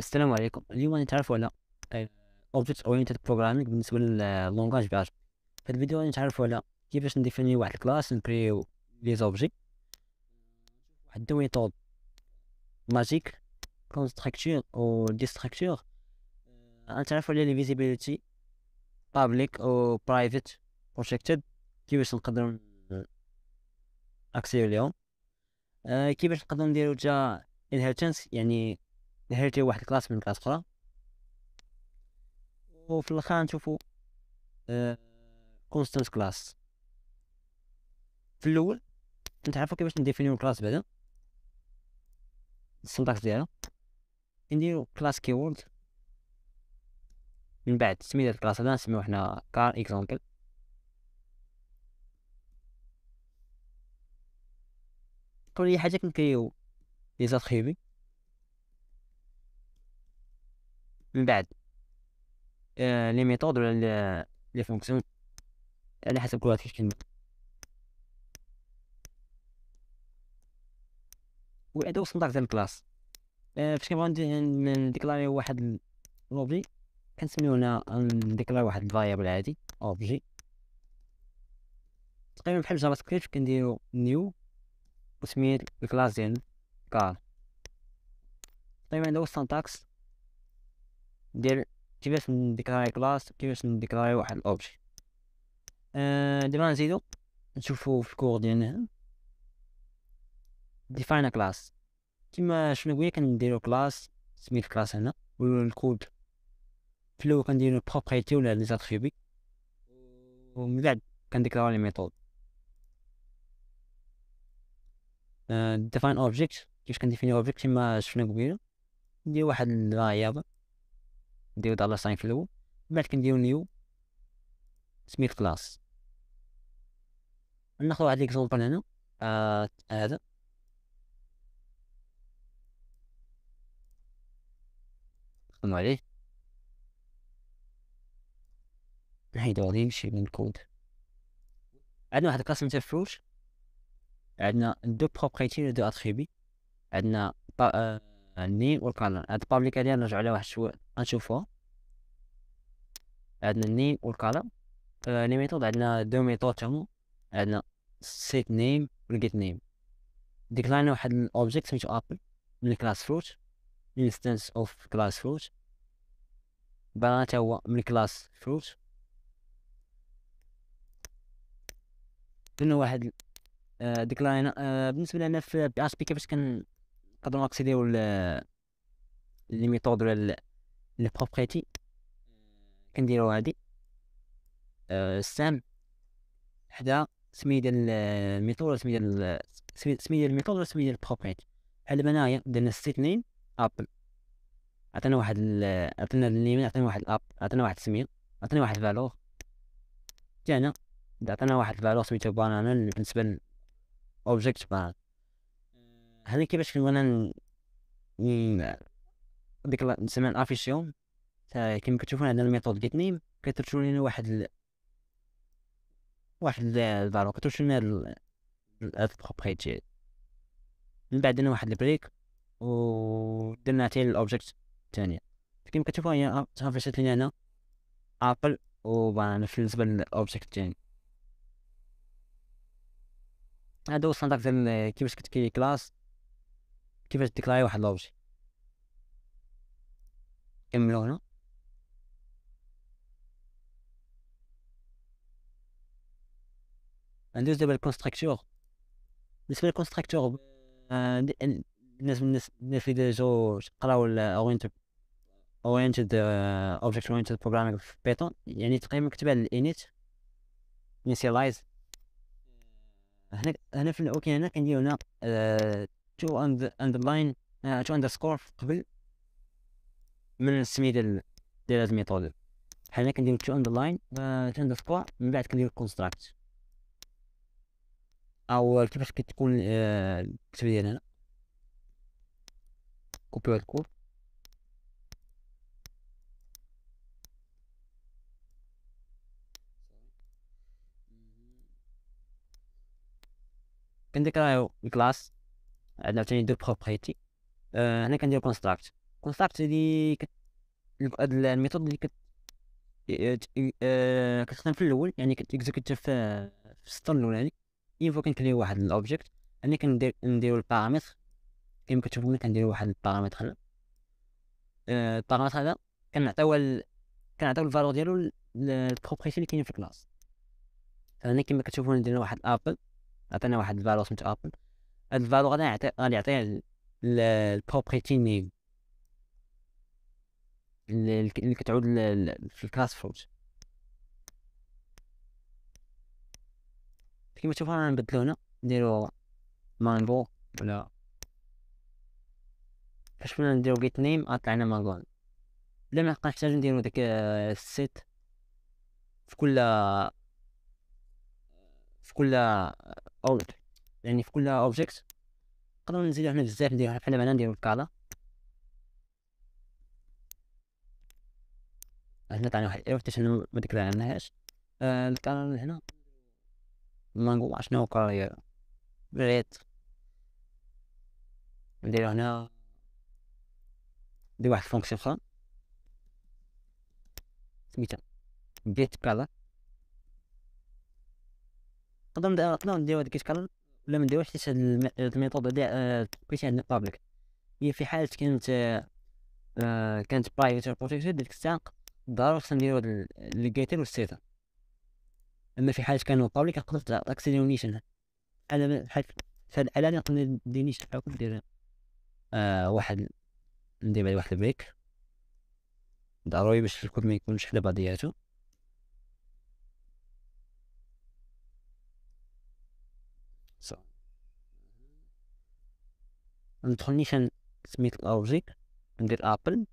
السلام عليكم. اليوم نتعرفوا على Object Oriented Programming بالنسبة لل langage PHP في هذا الفيديو نتعرفوا على كيفاش ن définir واحد ال classe نكريو les objets واحد deux méthodes magiques constructor و destructor نتعرفوا على les visibilités public و private protected كيفاش نقدروا اكسيو ليهم كيفاش نقدروا نديرو جا inheritance يعني ن hériter واحد ال classe من classe أخرى. وفي الآخر نشوفو constante classe في الأول نتعرفو كيفاش نديفينيو ال classe بعدا. ال syntaxe ديالها نديرو class keyword من بعد سميت ال classe هذا نسميوه حنا car exemple كل حاجة كنكريو. les attributs من بعد. les méthodes ولا les fonctions على حسب كل واحد كيفاش كندير وهذا هو الصندوق ديال ال classe. آه فاش كنبغيو ن déclarer واحد l'objet كنسميو هنا ن déclarer واحد ال variable عادي objet تقريبا بحال JavaScript كنديرو new وسميت ال classe ديالنا car تقريبا هذا هو ال syntaxe ديال كيفاش ن déclarer classe كيفاش ن déclarer واحد ال objet أه دابا نزيدو نشوفو في الكور ديالنا. define class كيما شنو قلنا كنديرو class سميت classe هنا. والكود في الأول كنديرو propriétés ولا les attributs ومن بعد كنديكلارو les méthodes. define object كيفاش كنديفيني object كيما شفنا قبيله ندير واحد ال variable نديرو dollar sign في الأول من بعد كنديرو new سميت class. ناخدو واحد l'exemple هنا آه هذا. نخدمو عليه. نحيدو هادي نمشي من الكود. عندنا واحد ال class Fruit عندنا deux propriétés deux attributs. عندنا آه ال name وال color هاد ال public هادي نرجعو عليها واحد شوية. غنشوفوها عندنا ال name وال color آه les méthodes عندنا deux méthodes تما عندنا set name وال get name. ديكلاينا واحد ال object سميتو apple من class Fruit instance of class Fruit بانا تا هو من class Fruit درنا واحد؟ آه ديكلاينا آه بالنسبة لنا في PHP كيفاش كن نقدروا ناكسيديو les méthodes ولا les propriétés كنديرو هادي. سام حدا سمي ديال ال méthode سمي ديال سمي ديال ال méthode سمي ديال ال propriété بحال دابا هنايا درنا set name ابل عطينا واحد عطينا النيم عطينا واحد الأب عطينا واحد السميه عطينا واحد الفالور. جانا عطينا واحد الفالور سميتو بانانا بالنسبة ل اوبجيكت بانانا هذا كيفاش كنبغينا ديك نسميها الافيسيون كيما كتشوفون عندنا الميثود جيت نيم كترسل لنا واحد ال... واحد الفالور كترسل لنا هاد ال propriété من بعد درنا واحد ال break و درنا حتى ال object الثانية كيما كتشوفوا هي ترافيسات لنا هنا apple و banana بالنسبة لل object الثاني هذا هو ال standard ديال كيفاش كتكري class كيفاش ديكلاي واحد l'objet كملو هنا ندوز دابا ال constructeur بالنسبة لل constructeur الناس الناس الناس اللي déjà قراو ال oriented oriented object oriented programming في Python يعني تقريبا كتبها ال init initialize هنا هنا في ال okay هنا كنديرو هنا two underline two underscore قبل من السمية ديال ديال هاد ال méthode هنا كنديرو two underline two underscore من بعد كنديرو construct أو كيفاش كتكون الكتابة ديال هنا. كوبيو هاد الكود كنديكرايو ال class عندنا عاوتاني deux propriétés. أه هنا كندير construct construct اللي كت... هاد ال méthode اللي كت آه، كتخدم في الأول يعني كتكزيكوت في في السطر الاولاني une fois كنكريو واحد ال object أنا كندير نديرو البارامتر. كيما كتشوفو ملي كنديرو واحد البارامتر هنا آه، البارامتر هذا كنعطيو ال... كنعطيو ال valeur ديالو لل propriété اللي كاينين في ال class. هنا كيما كتشوفو ندير واحد apple عطينا واحد ال valeur سميتو apple هاد ال valeur غادي يعطي غادي يعطي ال propriété name اللي كتعود في ال class Fruit كيما تشوفو رانا نبدلو هنا نديرو مانجو ولا فاش كنا نديرو get name غطلع لنا بلا ما نحتاج نديرو داك ال set في كل في كل أو يعني في كل اوبجيكت نقدرو نزيدو هنا بزاف نديرو بحال دابا نديرو الكالا هنا طلعنا واحد. الايرور حتى ما ذكرناهاش آه الكالا هنا. مانجو شنو كارير. ريت. نديرو هنا. ندير واحد الفونكسيون أخرى. سميتها. get color نقدر نقدر نديرو هاد get color ولا منديروش حيت هاد ال méthode هادي بغيتي عندنا public هي في حالة كانت آه كانت private protected ديك الساعة خصنا نديرو هاد ال getter وال setter أما في حالة كانوا public نقدر تعطيك نيشان أنا بحال في هاد الحالة نقدر ندير نيشان ندير آه واحد ندير بعد واحد ال break ضروري باش الكود ما يكونش حدا بعضياتو. ندخل نيشان سميت ال object ندير apple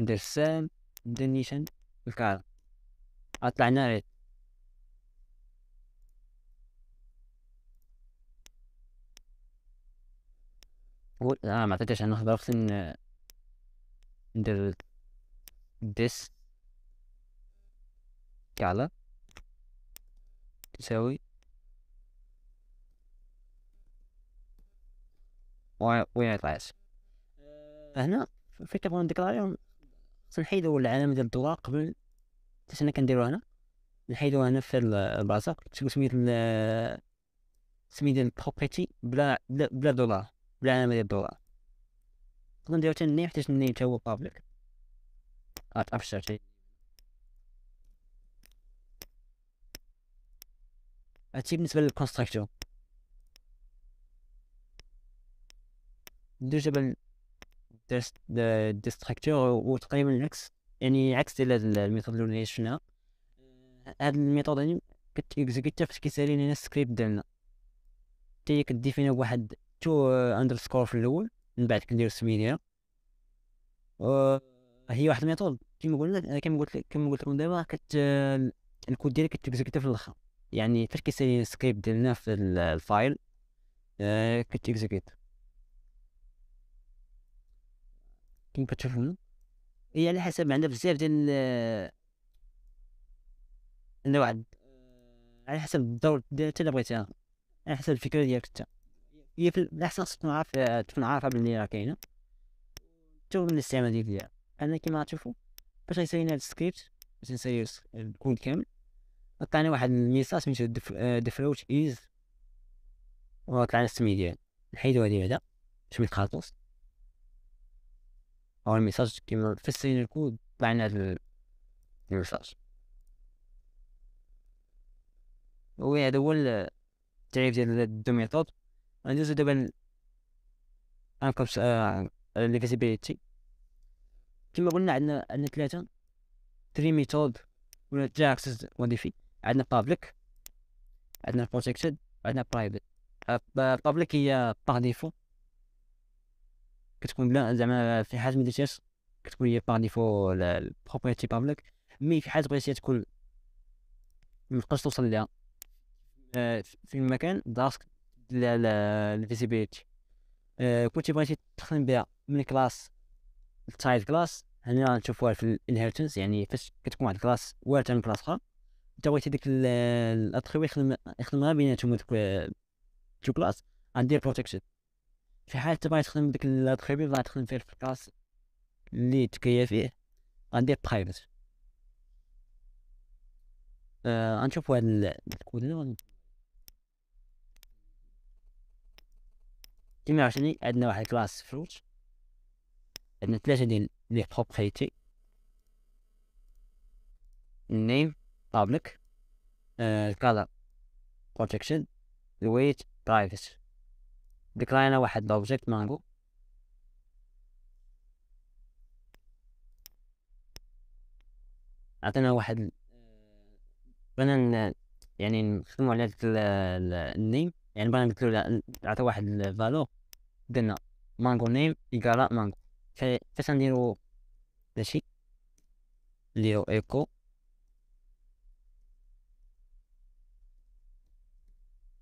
ندير سام. ندير نيشان ال color أطلع لنا red. آه ما عطيتش أنا خبر خصني ندير this كعلى تساوي وين يطلعش هنا في كيبغيو نديكلاريو خصنا نحيدو العلامة ديال الدولار قبل حيت أنا كنديرو هنا. نحيدو هنا في البلاصة. كتكتبو سميت سميت ديال ال propriété بلا بلا دولار بلا علامة ديال الدولار. نقدر نديرو حتى ال name حيت ال name تا هو public ابشر شي هادشي بالنسبة لل constructeur ندير دابا destructeur وتقريبا العكس. يعني عكس ديال ال méthode اللي شفناها. هاد ال method هادي كتيكزيكوتا فاش كيسالي لينا السكريبت ديالنا. حتى هي كديفينا بواحد two underscore في الأول من بعد كندير السميه ديالها هي واحد ال method. كيما قلنا كيما قلت لك كيما قلت لكم دابا كت الكود ديالك كتكزيكوتا في الأخر. يعني فاش كيسالي السكريبت ديالنا في ال file آه كيما كتشوفوا هنا هي على حسب عندنا بزاف ديال عندنا واحد على حسب الدور ديال انت اللي بغيتيها. على حسب الفكرة ديالك أنت. هي في الاحسن خصك تكون عارف تكون عارفها بلي راه كاينة. تو من الاستعمال ديالها. أنا كيما تشوفوا باش غيسالينا هاد السكريبت باش نساليو الكود كامل طلعنا واحد ال message سميتو the fruit is وطلعنا السمي ديال نحيدو هادي بعدا باش ميتخلطوش هو ال message كيما فسرين الكود طلعنا هاد ال message. هذا هو التعريف ديال ال deux méthodes. غندوزو دابا encore les visibilités كما قلنا عندنا عندنا ثلاثة. three method ولا three access modifier عندنا public عندنا protected عندنا private public هي par défaut كتكون بلا زعما في حاجة ما درتيهاش كتكون هي par défaut ال property public mais في حاجة بغيتيها تكون متبقاش توصل ليها. آه، في المكان دارك ال visibilité آه، كنتي بغيتي تخدم بها من class ل child class هنا نشوفوها في ال inheritance يعني فاش كتكون واحد ال class وارثه من class أخرى انت بغيتي ديك ال attribut يخدم يخدم بيناتهم دوك two class غندير protected في حال انت باغي تخدم ديك ال attribut باغي تخدم فيه في ال class اللي تكيا فيه غندير private آه غنشوفو هاد الكود هنا كيما عرفتني عندنا واحد class Fruit عندنا ثلاثة ديال les propriétés ال name public ال color protected ال weight private ديكلاينا واحد l'objet mango عطينا واحد بغينا يعني نخدمو على ديك ال name. يعني بغينا نقولو عطي واحد ال valeur درنا mango name égal à mango فاش نديرو داكشي نديرو echo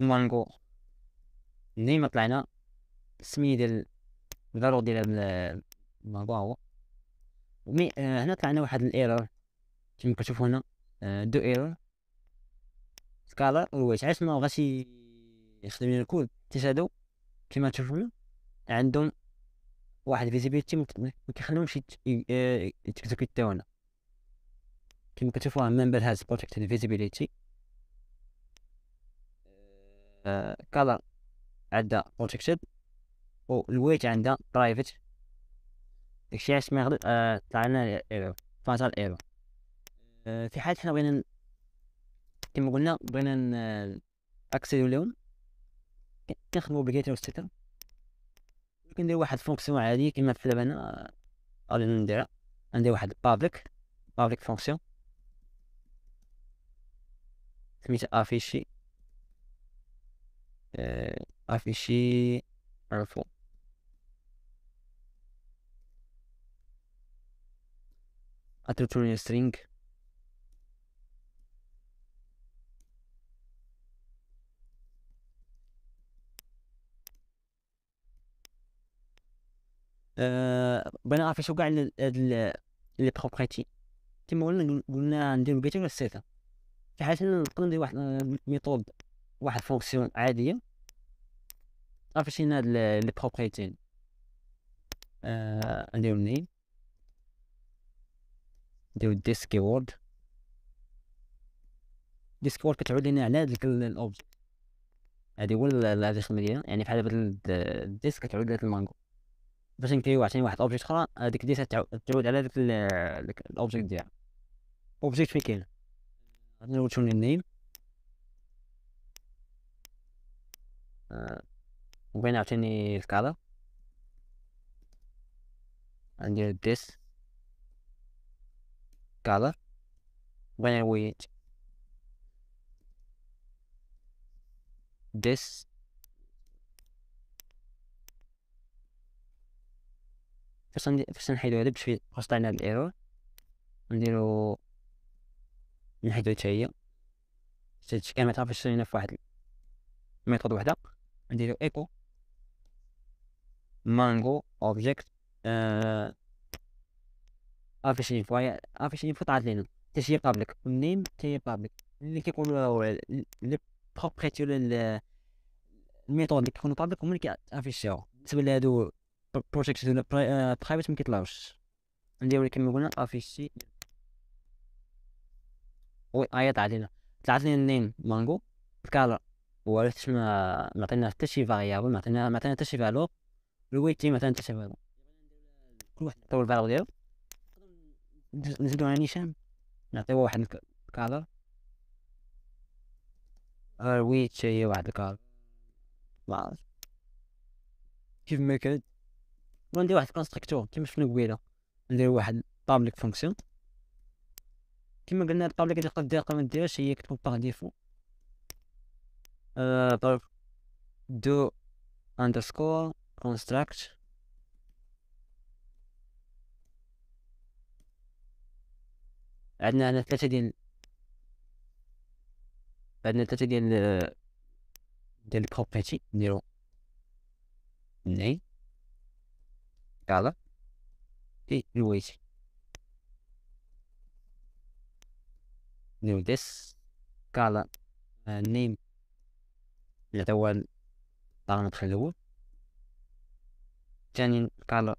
mango name طلعنا السمية ديال ال valeur ديال المانجو هو. mais آه هنا طلعنا واحد ايرور كيما كتشوفو هنا آه دو ايرور سكالر والويت علاش ما بغاش يخدم لنا الكود؟ تيسادو كيما تشوفو هنا عندهم واحد visibilité مكيخليهمش يتكزيكوتيو هنا. كيما كتشوفو member has protected visibility color عندها protected وال weight عندها private داكشي علاش ما يغلط آه طلع لنا error fatal error آه في حال حنا بغينا كما قلنا بغينا accéder لهم. كنخدمو ب getter setter كندير واحد fonction عادي كيما في دابا هنا غادي نديرها. ندير واحد public public fonction سميتها afficher afficher info اتريتوري سترينج أه بغينا نعرف شو كاع لي بروبريتي كيما قلنا قلنا نديرو ولا سيتا في حالة ندير واحد ميثود واحد فونكسيون عادية. شنو هاد لي بروبريتي أه نديرو name نديرو this keyword this keyword كتعود لينا على هاديك ال object هادي هو الخدمة ديالها يعني بحال دابا ال this كتعود لهاد المانجو باش نكريو عشان واحد object أخرى هذيك this تعود على ديك ال object ديالها. object فين كاين؟ غادي شنو ال name بغينا عاوتاني ال color غندير this color بغينا ال weight. this. فاش فاش نحيدو هذا باش فاش طلعنا هاد ال error. نديرو نحيدو حتى هي. هادشي كامل فاش في واحد method وحده نديرو إيكو. mango object affiche info affiche info طلعت لينا. حتى هي public ال name حتى هي public اللي كيقولوا les propriétés ولا ال method اللي كيكونوا public هما اللي كيأفيشيو. بالنسبة لهادو protected private ما كيطلعوش. نديرو كيما قلنا afficher وي هي طلعت لينا. طلعت لينا ال name mango ال color وعرفتش ما ما عطينا حتى شي variable ما عطينا ما عطينا حتى شي valeur حتى شي valeur كل واحد نعطيو ال valeur ديالو. نزيدو على نيشان. نعطيو واحد ال color ال weight هي واحد ال color ما كيف ما كان وندير واحد ال constructor. كيما شفنا قبيلة. ندير واحد public fonction كيما قلنا ال public اللي تقدر دير ما ديرش هي كتكون par défaut deux underscore construct. عندنا هنا ثلاثة ديال عندنا ثلاثة ديال ديال ال property نديرو ني كالا اي الويت نديرو ديس كالا نيم اللي هو الأول الثاني قال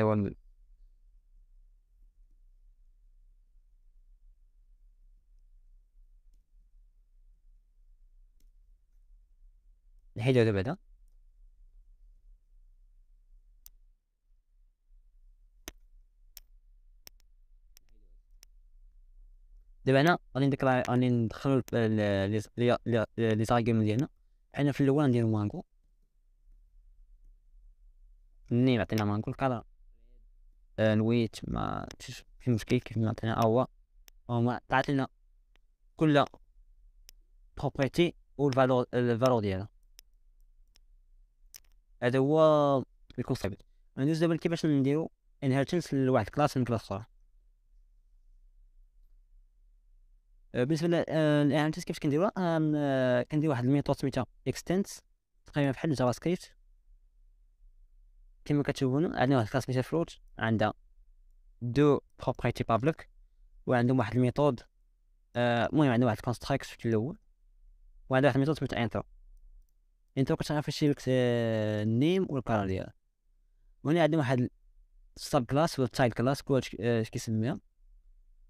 هو نحيدو دابا دابا هنا غادي غادي ندخلو لي زارغيوم ديالنا. حنا في الأول نديرو مانكو. مانكو منين عطينا مانكو الكالر نويت ما في مشكل كيف ما عطينا هو هما عطينا كل propriété وال valeur ال valeur ديالها هذا هو ال concept ندوز دابا كيفاش نديرو inheritance لواحد class من class أخرى بالنسبة لل inheritance كيفاش كنديروها كندير واحد ال method سميتها extends تقريبا بحال ال JavaScript كما كتشوفون عندنا واحد class سميتها fruit عندها deux propriété public وعندهم واحد ال method آه، المهم عندنا واحد construct في الأول وعندها واحد ال method سميتها intro intro كتعرف شي لك ال name وال color ديالها وهنا عندنا واحد sub class ولا child class كلشي اش كيسميها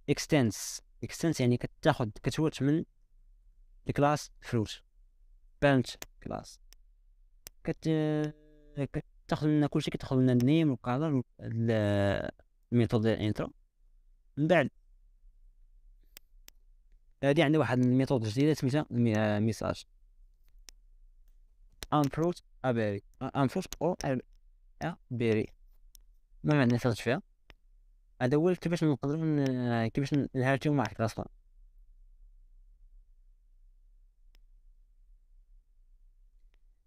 extends extends يعني كتاخد كتورث من ال class fruit parent class. كت كتاخد لنا كلشي كتاخد لنا النيم والكالر الميثود ديال الانترو. من بعد هادي عندي واحد ال method جديدة سميتها message. a fruit or a berry a fruit or a berry ما عندنا فيها؟ هذا هو كيفاش نقدروا كيفاش نهارتيو مع ال class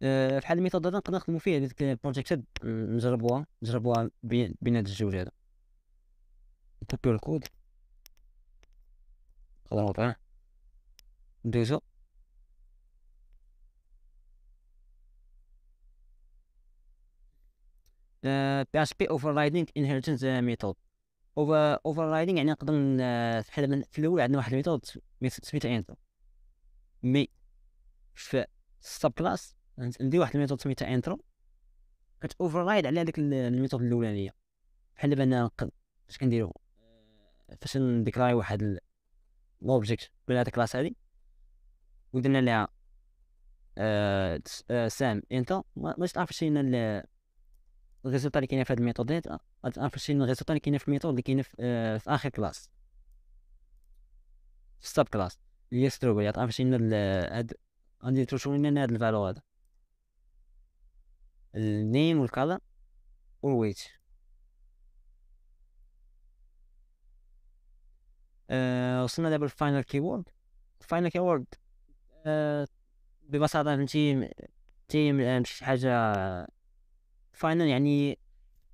أه، في حال ال method هذا نقدر نخدمو فيه هذيك ال project نجربوها نجربوها بين هاد الجوج هذا نكوبيو الكود. نقدر نوضعه ندوزو. PHP overriding inheritance method. over overriding يعني نقدر بحال في الأول عندنا واحد ال method سميتها intro mais في ال sub class ندير واحد ال method سميتها intro كت override على هذيك ال method الأولانية. بحال دابا أنا اش كنديرو؟ فاش ن déclarer واحد ال object بلا هاد ال class هادي. ودرنا لها آه سام انت ما تعرف شي ال résultat اللي كاينة في هاد ال method غتعرف شنو ال résultat اللي كاينة في ال method اللي كاينة في, آه في آخر class. في ال sub class. اللي هي strawberry غتعرف شنو هاد غادي تشوف لنا هاد ال valeur هذا. ال name وال color وال weight. أه وصلنا دابا لل final keyword ال final keyword أه ببساطة فهمتي تي شي حاجة final يعني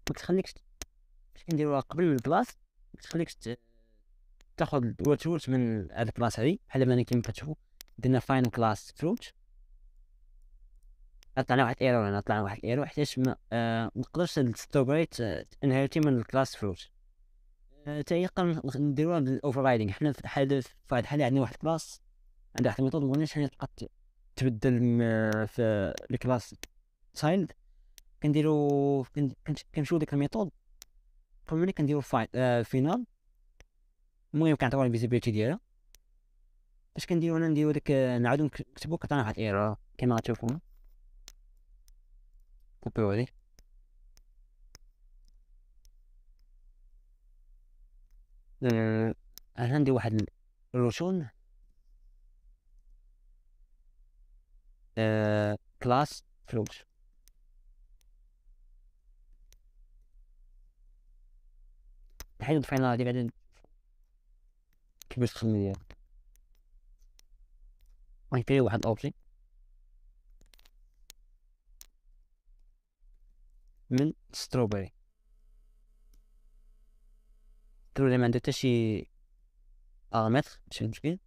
ما كتخليكش نديروها قبل ال class ما كتخليكش تاخد ورد من هاد ال class هادي بحال دابا كيما كتشوفو درنا final class fruit طلعنا واحد error هنا طلعنا واحد error حيتاش ما آه نقدرش strawberry inherit من ال class fruit. حتى هي نديروها بال overriding حنا في حال في الحاله عندنا واحد class عندها واحد ال method مغنيش حنا تبقى تبدل في ال class تايلد كنديرو كنمشيو ديك الميثود قبل كنديرو آه فينال المهم كنعطيو الفيزيبيليتي ديالها. اش كنديرو هنا نديرو ديك نعاودو نكتبو كتعطينا واحد ايرور كما غتشوفو. كوبيو هادي أنا عندي واحد الرسوم كلاس فلوس الحين ضفينا هادي بعدين كيفاش تخدم ديالها غنكري واحد اوبجي من ستروبري ستروبري ما عنده حتى شي بارامتر ماشي مشكل؟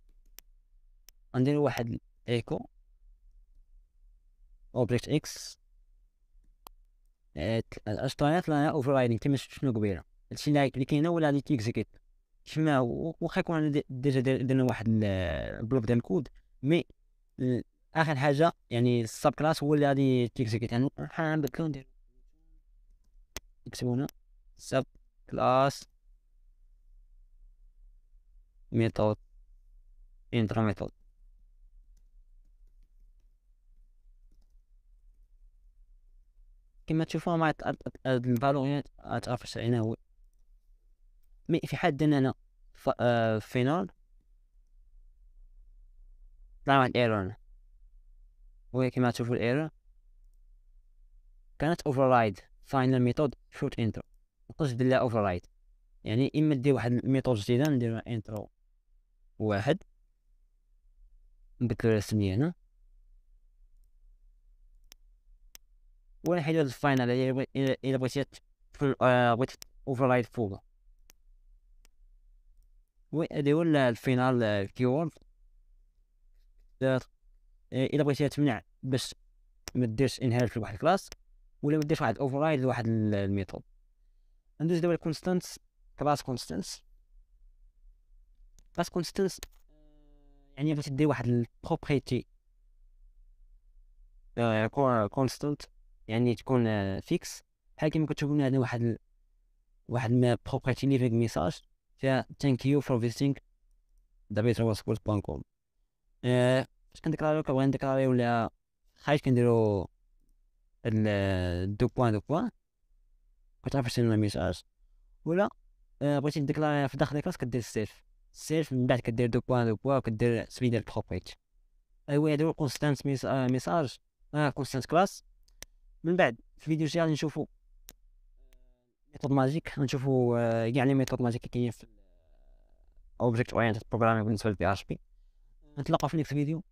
غنديرو واحد echo object x اش طلعت لنا overriding كيما شنو قبيله هادشي اللي كاين هو اللي تي exécute كيما واخا يكون déjà درنا واحد ال bloc ديال ال code mais آخر حاجة يعني ال sub class هو اللي غادي تي exécute يعني نبدلو ندير نكتبو هنا sub class. ميثود إنترا ميثود كما تشوفوا مع الفالوريات تعرف هنا هو. مي في حد أنا فينال طلع واحد إيرور. وهي كما تشوفوا الإيرور. كانت اوفررايد فاينل ميثود شوت انترو نقدرش ندير لها override يعني إما دير واحد ال method جديدة ندير intro واحد. نبدلو السمية هنا ونحيدو هاد ال final إلا بغيتي آه، بغيت override فوق هو ال final ال keyword إلا بغيتي تمنع باش مديرش inherit لواحد ال class. ولا مديرش واحد override لواحد ال method. ندوز دابا ال constants class constants class constants يعني بغيتي دير واحد ال property constant يعني تكون fixe بحال كيما كتشوفوا لنا هنا واحد. واحد ما property leaving message فيها thank you for visiting www.squares.com فاش كنديكلاريو كنبغي نديكلاريو ولا خايف كنديرو دو بوان دو بوان. كتعرف شنو الميساج ولا بغيتي ديكلاري في داخل الكلاس كدير سيف سيف من بعد كدير دو بوان دو بوان وكدير سمي ديال البروبريت أيوا هادو كونستانت ميساج آه كونستانت كلاس. من بعد في الفيديو الجاي غادي نشوفو ميثود ماجيك. نشوفو كاع لي ميثود ماجيك كاينين في object oriented programming بالنسبة لل PHP. نتلاقاو في next video.